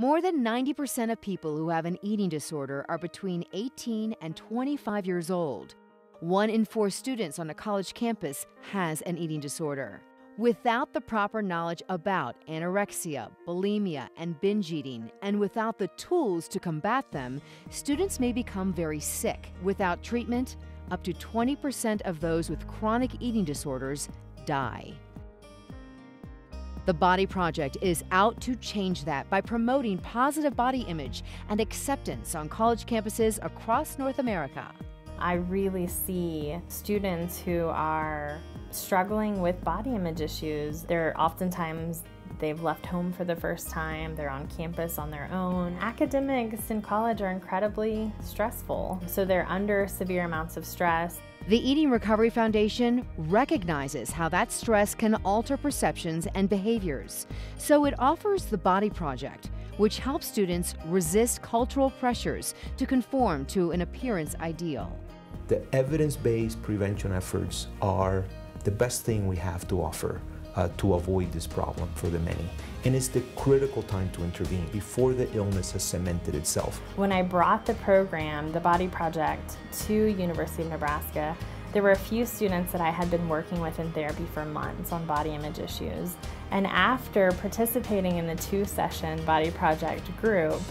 More than 90% of people who have an eating disorder are between 18 and 25 years old. One in four students on a college campus has an eating disorder. Without the proper knowledge about anorexia, bulimia, and binge eating, and without the tools to combat them, students may become very sick. Without treatment, up to 20% of those with chronic eating disorders die. The Body Project is out to change that by promoting positive body image and acceptance on college campuses across North America. I really see students who are struggling with body image issues. They're oftentimes they've left home for the first time, they're on campus on their own. Academics in college are incredibly stressful, so they're under severe amounts of stress. The Eating Recovery Foundation recognizes how that stress can alter perceptions and behaviors. So it offers the Body Project, which helps students resist cultural pressures to conform to an appearance ideal. The evidence-based prevention efforts are the best thing we have to offer uh, to avoid this problem for the many. And it's the critical time to intervene before the illness has cemented itself. When I brought the program, the Body Project, to University of Nebraska, there were a few students that I had been working with in therapy for months on body image issues. And after participating in the two-session Body Project group,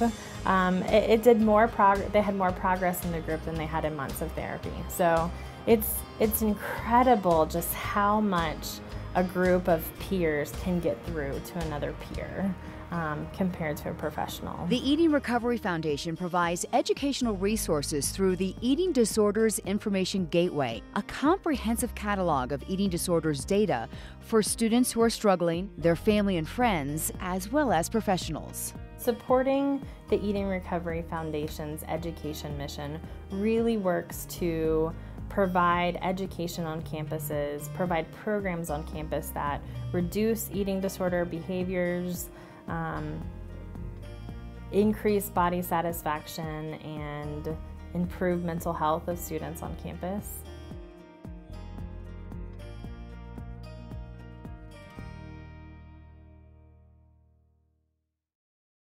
um, it, it, did more progress. They had more progress in the group than they had in months of therapy. So it's it's incredible just how much a group of peers can get through to another peer. Um, compared to a professional. The Eating Recovery Foundation provides educational resources through the Eating Disorders Information Gateway, a comprehensive catalog of eating disorders data for students who are struggling, their family and friends, as well as professionals. Supporting the Eating Recovery Foundation's education mission really works to provide education on campuses, provide programs on campus that reduce eating disorder behaviors, um, increase body satisfaction, and improve mental health of students on campus.